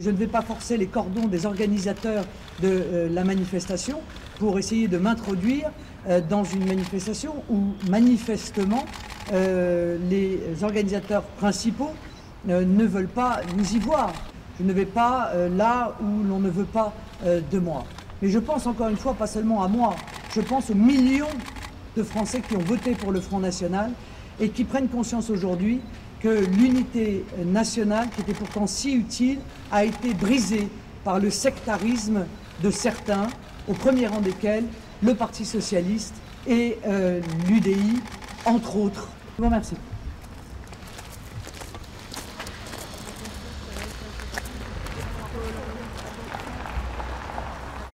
Je ne vais pas forcer les cordons des organisateurs de euh, la manifestation pour essayer de m'introduire euh, dans une manifestation où manifestement euh, les organisateurs principaux ne veulent pas nous y voir. Je ne vais pas là où l'on ne veut pas de moi. Mais je pense encore une fois pas seulement à moi, je pense aux millions de Français qui ont voté pour le Front National et qui prennent conscience aujourd'hui que l'unité nationale, qui était pourtant si utile, a été brisée par le sectarisme de certains, au premier rang desquels le Parti socialiste et euh, l'UDI, entre autres. Je vous remercie.